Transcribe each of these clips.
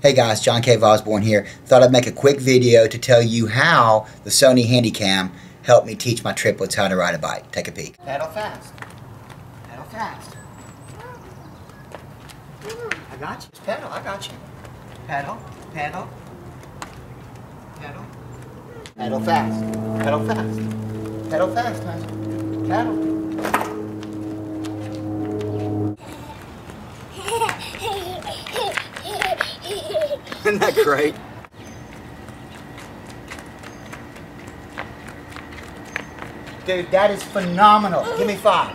Hey guys, John Cave Osborne here. Thought I'd make a quick video to tell you how the Sony Handycam helped me teach my triplets how to ride a bike. Take a peek. Pedal fast. Pedal fast. I got you. Just pedal, I got you. Pedal, pedal, pedal. Pedal fast. Pedal fast. Pedal fast, honey. Pedal. Isn't that great? Dude, that is phenomenal. Give me five.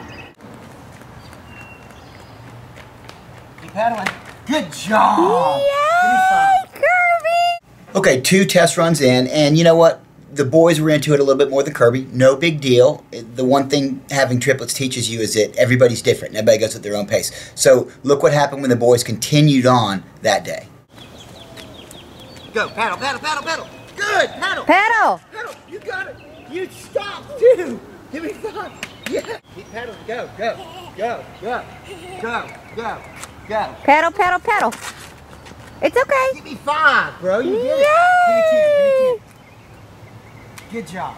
Keep pedaling. Good job. Yay, Kirby! Okay, two test runs in, and you know what? The boys were into it a little bit more than Kirby. No big deal. The one thing having triplets teaches you is that everybody's different. Everybody goes at their own pace. So look what happened when the boys continued on that day. Go, paddle, paddle, paddle, paddle. Good, paddle. Paddle. Pedal, you got it. You stopped too. Give me five. Yeah. Keep paddling. Go, go, go, go, go, go, go. Paddle, paddle, paddle. It's okay. Give me five, bro. You did it. Give me Yay! ten. Give me ten. Good job.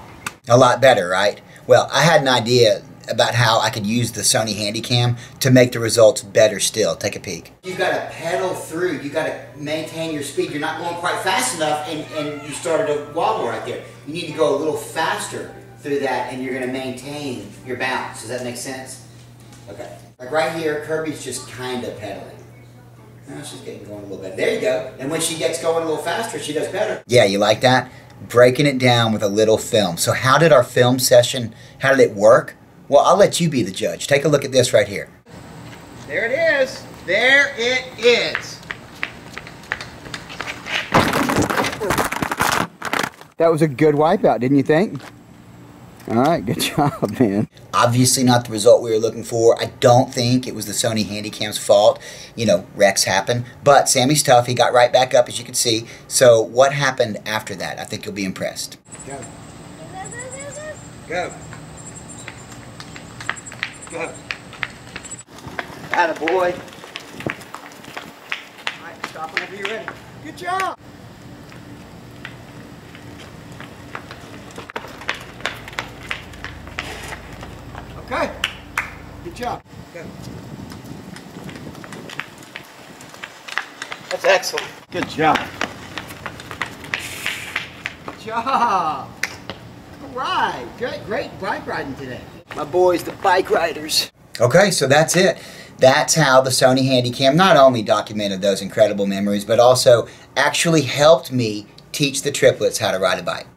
A lot better, right? Well, I had an idea about how I could use the Sony Handycam to make the results better still. Take a peek. You've got to pedal through. You've got to maintain your speed. You're not going quite fast enough and, and you started to wobble right there. You need to go a little faster through that and you're going to maintain your balance. Does that make sense? Okay. Like right here, Kirby's just kind of pedaling. Now she's getting going a little better. There you go. And when she gets going a little faster, she does better. Yeah, you like that? Breaking it down with a little film. So how did our film session, how did it work? Well, I'll let you be the judge. Take a look at this right here. There it is. There it is. That was a good wipeout, didn't you think? All right, good job, man. Obviously not the result we were looking for. I don't think it was the Sony Handycam's fault. You know, wrecks happen. But Sammy's tough. He got right back up, as you can see. So what happened after that? I think you'll be impressed. Go. Go. Go. Atta boy. All right, stop whenever you're ready. Good job. Okay. Good job. Go. That's excellent. Good job. Good job. All right. Great, great bike riding today. My boys, the bike riders. Okay, so that's it. That's how the Sony Handycam not only documented those incredible memories, but also actually helped me teach the triplets how to ride a bike.